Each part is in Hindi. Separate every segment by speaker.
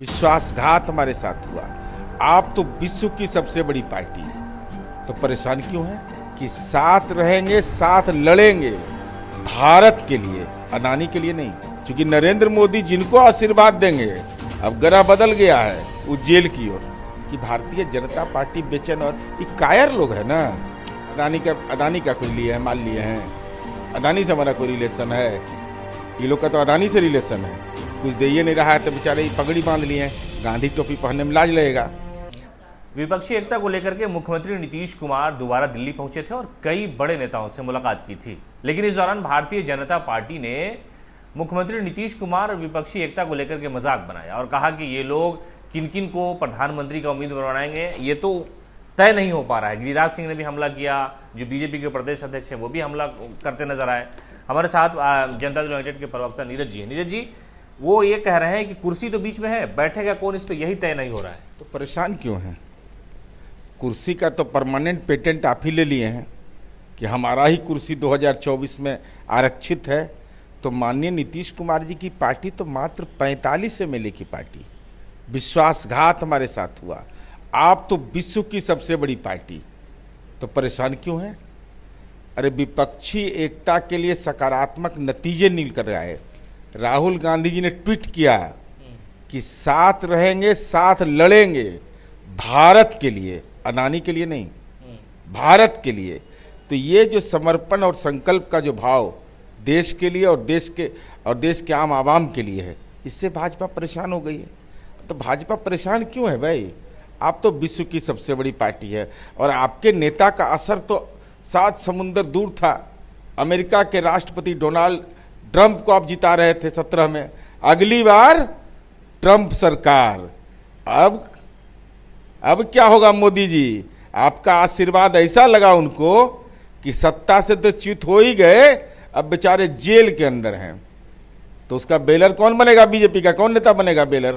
Speaker 1: विश्वासघात हमारे साथ हुआ। आप तो विश्व की सबसे बड़ी पार्टी। तो परेशान क्यों है? कि साथ रहेंगे, साथ लड़ेंगे, भारत के लिए अदानी के लिए नहीं। क्योंकि नरेंद्र मोदी जिनको आशीर्वाद देंगे, अब गरा बदल गया है, वो जेल की ओर। कि भारतीय जनता पार्टी बेचैन और ये कायर लोग है ना। अदानी का अदानी का कोई लिए है मान लिए हैं। अदानी से हमारा कोई रिलेशन है। ये लोग का तो अदानी से रिलेशन है। कुछ दे ही नहीं रहा है तो बेचारे पगड़ी बाँध लिए हैं। गांधी टोपी पहनने में लाज लगेगा।
Speaker 2: विपक्षी एकता को लेकर के मुख्यमंत्री नीतीश कुमार दोबारा दिल्ली पहुँचे थे और कई बड़े नेताओं से मुलाकात की थी। लेकिन इस दौरान भारतीय जनता पार्टी ने मुख्यमंत्री नीतीश कुमार और विपक्षी एकता को लेकर के मज़ाक बनाया और कहा कि ये लोग किन किन को प्रधानमंत्री का उम्मीदवार बनाएँगे, ये तो तय नहीं हो पा रहा है। गिरिराज सिंह ने भी हमला किया, जो बीजेपी के प्रदेश अध्यक्ष हैं, वो भी हमला करते नज़र आए। हमारे साथ जनता दल यूनाइटेड के प्रवक्ता नीरज जी नीरज जी वो ये कह रहे हैं कि कुर्सी तो बीच में है, बैठेगा कौन इस पर यही तय नहीं हो रहा है।
Speaker 1: तो परेशान क्यों है? कुर्सी का तो परमानेंट पेटेंट आप ही ले लिए हैं कि हमारा ही कुर्सी 2024 में आरक्षित है। तो माननीय नीतीश कुमार जी की पार्टी तो मात्र 45 एम की पार्टी। विश्वासघात हमारे साथ हुआ। आप तो विश्व की सबसे बड़ी पार्टी। तो परेशान क्यों है? अरे विपक्षी एकता के लिए सकारात्मक नतीजे निकल रहा है राहुल गांधी जी ने ट्वीट किया कि साथ रहेंगे, साथ लड़ेंगे, भारत के लिए अदानी के लिए नहीं, भारत के लिए। तो ये जो समर्पण और संकल्प का जो भाव देश के लिए और देश के, और देश के आम आवाम के लिए है, इससे भाजपा परेशान हो गई है। तो भाजपा परेशान क्यों है भाई? आप तो विश्व की सबसे बड़ी पार्टी है और आपके नेता का असर तो सात समुंदर दूर था। अमेरिका के राष्ट्रपति डोनाल्ड ट्रंप को आप जिता रहे थे सत्रह में। अगली बार ट्रंप सरकार। अब अब क्या होगा मोदी जी? आपका आशीर्वाद ऐसा लगा उनको कि सत्ता से तो च्युत हो ही गए, अब बेचारे जेल के अंदर हैं। तो उसका बेलर कौन बनेगा बीजेपी का? कौन नेता बनेगा बेलर?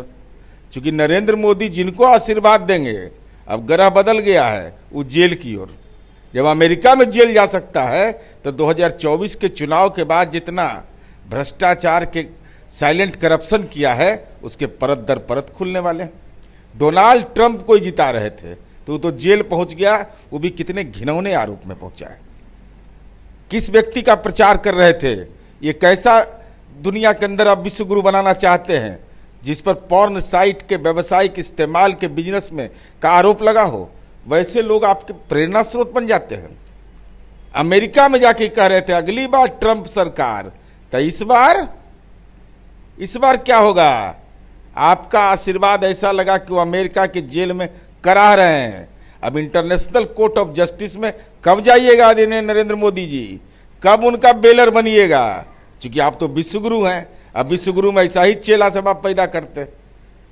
Speaker 1: क्योंकि नरेंद्र मोदी जिनको आशीर्वाद देंगे, अब ग्रह बदल गया है, वो जेल की ओर। जब अमेरिका में जेल जा सकता है तो 2024 के चुनाव के बाद जितना भ्रष्टाचार के साइलेंट करप्शन किया है, उसके परत दर परत खुलने वाले हैं। डोनाल्ड ट्रंप को ही जिता रहे थे तो वो तो जेल पहुँच गया, वो भी कितने घिनौने आरोप में पहुँचा है। किस व्यक्ति का प्रचार कर रहे थे? ये कैसा दुनिया के अंदर अब विश्वगुरु बनाना चाहते हैं, जिस पर पॉर्न साइट के व्यवसायिक इस्तेमाल के बिज़नेस में का आरोप लगा हो, वैसे लोग आपके प्रेरणा स्रोत बन जाते हैं। अमेरिका में जाके कह रहे थे, अगली बार ट्रंप सरकार तो इस बार इस बार क्या होगा? आपका आशीर्वाद ऐसा लगा कि वो अमेरिका के जेल में करा रहे हैं। अब इंटरनेशनल कोर्ट ऑफ़ जस्टिस में कब जाइएगा नरेंद्र मोदी जी? कब उनका बेलर बनिएगा? क्योंकि आप तो विश्वगुरु हैं। अब विश्वगुरु में ऐसा ही चेला सब आप पैदा करते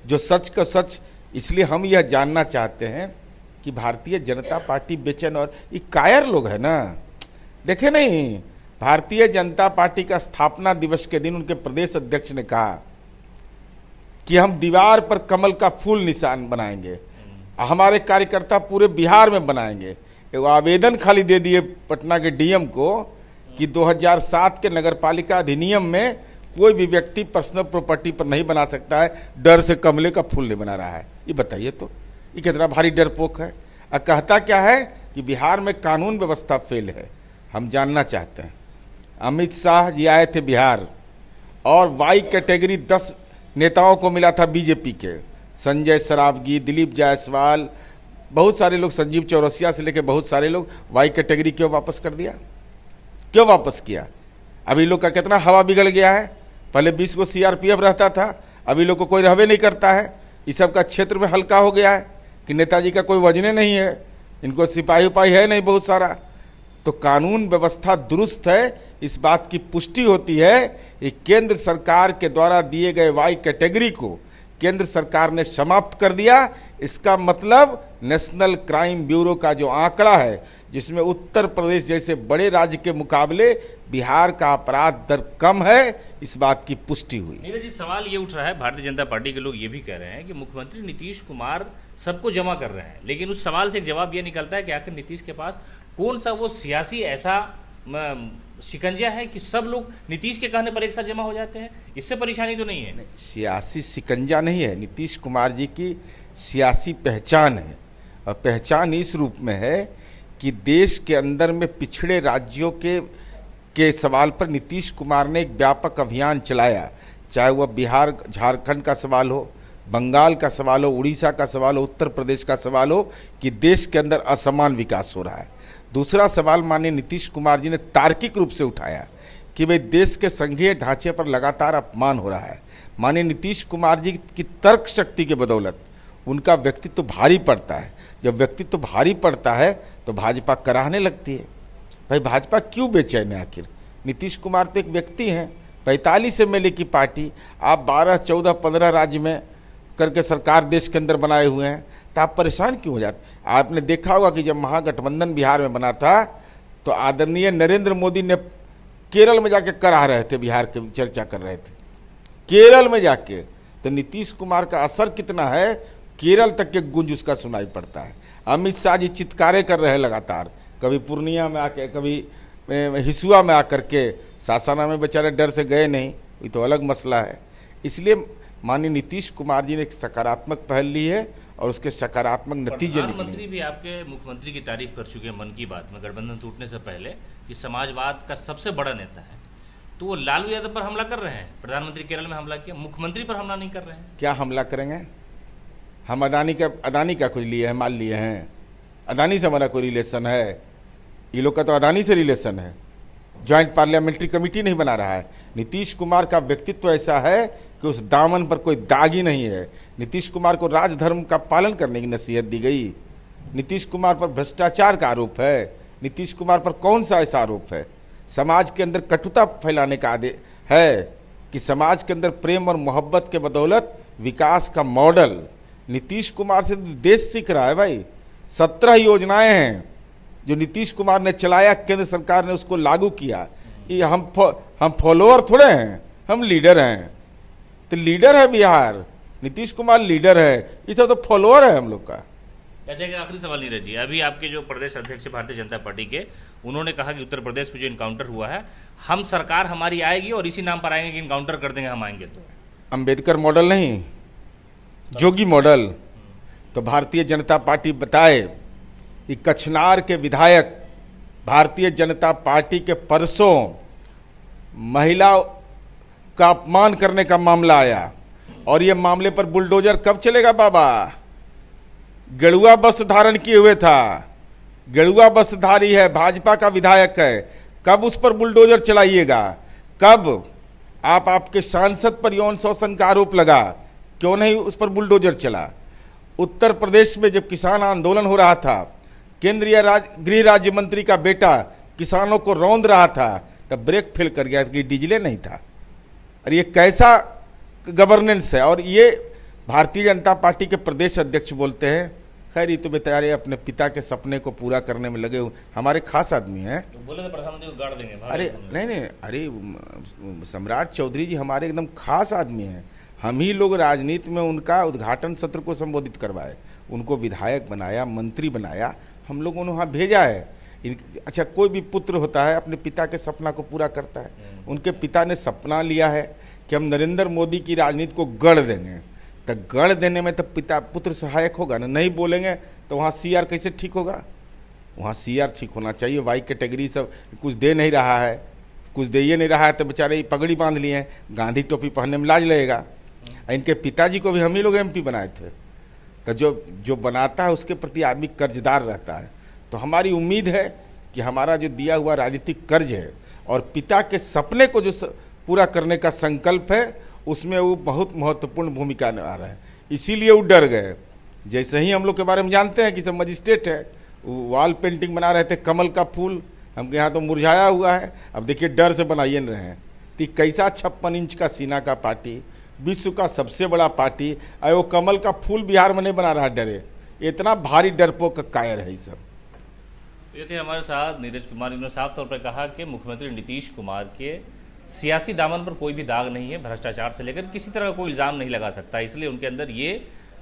Speaker 1: जो सच का सच, इसलिए हम यह जानना चाहते हैं कि भारतीय जनता पार्टी बेचैन और ये कायर लोग है ना? देखे नहीं भारतीय जनता पार्टी का स्थापना दिवस के दिन उनके प्रदेश अध्यक्ष ने कहा कि हम दीवार पर कमल का फूल निशान बनाएँगे। हमारे कार्यकर्ता पूरे बिहार में बनाएँगे। एक आवेदन खाली दे दिए पटना के डीएम को कि 2007 के नगरपालिका अधिनियम में कोई भी व्यक्ति पर्सनल प्रॉपर्टी पर नहीं बना सकता है। डर से कमले का फूल नहीं बना रहा है। ये बताइए तो। ये कितना भारी डरपोक है। और कहता क्या है कि बिहार में कानून व्यवस्था फेल है। हम जानना चाहते हैं। अमित शाह जी आए थे बिहार, और वाई कैटेगरी दस नेताओं को मिला था बीजेपी के। संजय सरावगी, दिलीप जायसवाल, बहुत सारे लोग, संजीव चौरसिया से लेकर बहुत सारे लोग वाई कैटेगरी क्यों वापस कर दिया? क्यों वापस किया? अभी लोग का कितना हवा बिगड़ गया है? पहले बीस को सीआरपीएफ रहता था अभी लोग को कोई रहवे नहीं करता है। इस सब का क्षेत्र में हल्का हो गया है, कि नेताजी का कोई वजने नहीं है। इनको सिपाही उपाही है नहीं बहुत सारा। तो कानून व्यवस्था दुरुस्त है, इस बात की पुष्टि होती है कि केंद्र सरकार के द्वारा दिए गए वाई कैटेगरी को केंद्र सरकार ने समाप्त कर दिया। इसका मतलब नेशनल क्राइम ब्यूरो का जो आंकड़ा है जिसमें उत्तर प्रदेश जैसे बड़े राज्य के मुकाबले बिहार का अपराध दर कम है इस बात की पुष्टि हुई।
Speaker 2: नीरज जी सवाल ये उठ रहा है भारतीय जनता पार्टी के लोग ये भी कह रहे हैं कि मुख्यमंत्री नीतीश कुमार सबको जमा कर रहे हैं लेकिन उस सवाल से एक जवाब ये निकलता है कि आखिर नीतीश के पास कौन सा वो सियासी ऐसा शिकंजा है कि सब लोग नीतीश के कहने पर एक साथ जमा हो जाते हैं? इससे परेशानी तो नहीं है।
Speaker 1: नहीं, सियासी शिकंजा नहीं है। नीतीश कुमार जी की सियासी पहचान है। पहचान इस रूप में है कि देश के अंदर में पिछड़े राज्यों के के सवाल पर नीतीश कुमार ने एक व्यापक अभियान चलाया। चाहे वह बिहार, झारखंड का सवाल हो, बंगाल का सवाल हो, उड़ीसा का सवाल हो, उत्तर प्रदेश का सवाल हो, कि देश के अंदर असमान विकास हो रहा है। दूसरा सवाल माननीय नीतीश कुमार जी ने तार्किक रूप से उठाया कि भाई देश के संघीय ढांचे पर लगातार अपमान हो रहा है। माननीय नीतीश कुमार जी की तर्क शक्ति के बदौलत उनका व्यक्तित्व भारी पड़ता है। जब व्यक्तित्व भारी पड़ता है तो भाजपा कराहने लगती है। भाई भाजपा क्यों बेचैन है आखिर? नीतीश कुमार तो एक व्यक्ति हैं, पैंतालीस एम एल की पार्टी, आप बारह, चौदह, पंद्रह राज्य में करके सरकार देश के अंदर बनाए हुए हैं तो आप परेशान क्यों हो जाते? आपने देखा होगा कि जब महागठबंधन बिहार में बना था तो आदरणीय नरेंद्र मोदी ने केरल में जाके करा रहे थे, बिहार के चर्चा कर रहे थे। केरल में जाके। तो नीतीश कुमार का असर कितना है केरल तक के गुंज उसका सुनाई पड़ता है। अमित शाह जी चित्कारे कर रहे हैं लगातार। कभी पूर्णिया में आके कभी हिसुआ में आकर के सासाना में बेचारे डर से गए नहीं ये तो अलग मसला है। इसलिए माननीय नीतीश कुमार जी ने एक सकारात्मक पहल ली है और उसके सकारात्मक नतीजे निकले
Speaker 2: प्रधानमंत्री भी आपके मुख्यमंत्री की तारीफ़ कर चुके हैं मन की बात में गठबंधन टूटने से पहले कि समाजवाद का सबसे बड़ा नेता है। तो वो लालू यादव पर हमला कर रहे हैं। प्रधानमंत्री केरल में हमला किया मुख्यमंत्री पर हमला नहीं कर रहे हैं।
Speaker 1: क्या हमला करेंगे? हम अदानी का अदानी का कुछ लिए हैं, माल लिए हैं? अदानी से हमारा कोई रिलेशन है? ये लोग का तो अदानी से रिलेशन है। ज्वाइंट पार्लियामेंट्री कमेटी नहीं बना रहा है। नीतीश कुमार का व्यक्तित्व ऐसा है कि उस दामन पर कोई दाग ही नहीं है। नीतीश कुमार को राजधर्म का पालन करने की नसीहत दी गई। नीतीश कुमार पर भ्रष्टाचार का आरोप है। नीतीश कुमार पर कौन सा ऐसा आरोप है? समाज के अंदर कटुता फैलाने का आदे है कि समाज के अंदर प्रेम और मोहब्बत के बदौलत विकास का मॉडल नीतीश कुमार से तो देश सीख रहा है भाई। सत्रह योजनाएँ हैं जो नीतीश कुमार ने चलाया केंद्र सरकार ने उसको लागू किया। ये हम हम फॉलोअर थोड़े हैं हम लीडर हैं। तो लीडर है बिहार नीतीश कुमार लीडर है ये सब तो फॉलोअर है हम लोग का।
Speaker 2: अच्छा एक आखिरी सवाल नीरज जी अभी आपके जो प्रदेश अध्यक्ष भारतीय जनता पार्टी के उन्होंने कहा कि उत्तर प्रदेश में जो इनकाउंटर हुआ है हम सरकार हमारी आएगी और इसी नाम पर आएँगे कि इनकाउंटर कर देंगे हम आएँगे तो।
Speaker 1: अंबेडकर मॉडल नहीं। जोगी मॉडल। तो भारतीय जनता पार्टी बताए कि कछनार के विधायक भारतीय जनता पार्टी के परसों महिला का अपमान करने का मामला आया। और ये मामले पर बुलडोजर कब चलेगा बाबा? गड़ुआ वस्त्र धारण किए हुए था। गड़ुआ वस्त्रधारी है, भाजपा का विधायक है। कब उस पर बुलडोजर चलाइएगा? कब? आप आपके सांसद पर यौन शोषण का आरोप लगा। क्यों नहीं उस पर बुलडोजर चला? उत्तर प्रदेश में जब किसान आंदोलन हो रहा था, केंद्रीय राज, गृह राज्य मंत्री का बेटा किसानों को रौंद रहा था, तब ब्रेक फेल कर गया कि डीजले नहीं था। और ये कैसा गवर्नेंस है? और ये भारतीय जनता पार्टी के प्रदेश अध्यक्ष बोलते हैं खैर ये तो बेचारे अपने पिता के सपने को पूरा करने में लगे हुए हमारे खास आदमी हैं।
Speaker 2: तो बोले तो प्रधानमंत्री को गाड़ देंगे
Speaker 1: अरे नहीं नहीं अरे सम्राट चौधरी जी हमारे एकदम खास आदमी हैं। हम ही लोग राजनीति में उनका उद्घाटन सत्र को संबोधित करवाए। उनको विधायक बनाया मंत्री बनाया हम लोगों ने वहाँ भेजा है। इन, अच्छा कोई भी पुत्र होता है अपने पिता के सपना को पूरा करता है। उनके पिता ने सपना लिया है कि हम नरेंद्र मोदी की राजनीति को गढ़ देंगे। तो गढ़ देने में तो पिता पुत्र सहायक होगा ना? नहीं बोलेंगे तो वहाँ सीआर कैसे ठीक होगा? वहाँ सीआर ठीक होना चाहिए। वाई कैटेगरी सब कुछ दे नहीं रहा है। कुछ दे ही नहीं रहा है तो बेचारे ये पगड़ी बाँध लिए हैं। गांधी टोपी पहनने में लाज लगेगा। इनके पिताजी को भी हम ही लोग एमपी बनाए थे। तो जो जो बनाता है उसके प्रति आदमी कर्जदार रहता है। तो हमारी उम्मीद है कि हमारा जो दिया हुआ राजनीतिक कर्ज है और पिता के सपने को जो पूरा करने का संकल्प है उसमें वो बहुत महत्वपूर्ण भूमिका निभा रहे हैं। इसीलिए वो डर गए। जैसे ही हम लोग के बारे में जानते हैं कि सब मजिस्ट्रेट है वॉल पेंटिंग बना रहे थे, कमल का फूल, हमके यहाँ तो मुरझाया हुआ है। अब देखिए, डर से बनाइए रहे तो कैसा छप्पन इंच का सीना का पार्टी, विश्व का सबसे बड़ा पार्टी, अरे वो कमल का फूल बिहार में नहीं बना रहा, डरे। इतना भारी डरपोक का कायर है ये सब।
Speaker 2: ये थे हमारे साथ नीरज कुमार इन्होंने साफ़ तौर पर कहा कि मुख्यमंत्री नीतीश कुमार के सियासी दामन पर कोई भी दाग नहीं है, भ्रष्टाचार से लेकर किसी तरह का कोई इल्ज़ाम नहीं लगा सकता। इसलिए उनके अंदर ये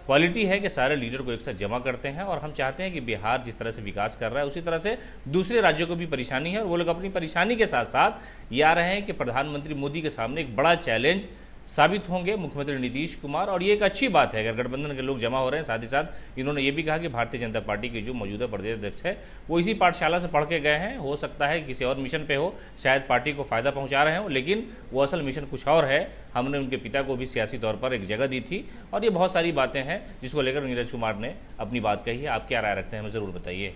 Speaker 2: क्वालिटी है कि सारे लीडर को एक साथ जमा करते हैं और हम चाहते हैं कि बिहार जिस तरह से विकास कर रहा है, उसी तरह से दूसरे राज्यों को भी परेशानी है और वो लोग अपनी परेशानी के साथ साथ ये आ रहे हैं कि प्रधानमंत्री मोदी के सामने एक बड़ा चैलेंज साबित होंगे मुख्यमंत्री नीतीश कुमार। और ये एक अच्छी बात है, अगर गठबंधन के लोग जमा हो रहे हैं, साथ ही साथ इन्होंने ये भी कहा कि भारतीय जनता पार्टी के जो मौजूदा प्रदेश अध्यक्ष है, वो इसी पाठशाला से पढ़ के गए हैं। हो सकता है किसी और मिशन पे हो, शायद पार्टी को फ़ायदा पहुँचा रहे हो, लेकिन वो असल मिशन कुछ और है। हमने उनके पिता को भी सियासी तौर पर एक जगह दी थी। और ये बहुत सारी बातें हैं जिसको लेकर नीरज कुमार ने अपनी बात कही है। आप क्या राय रखते हैं, हमें ज़रूर बताइए।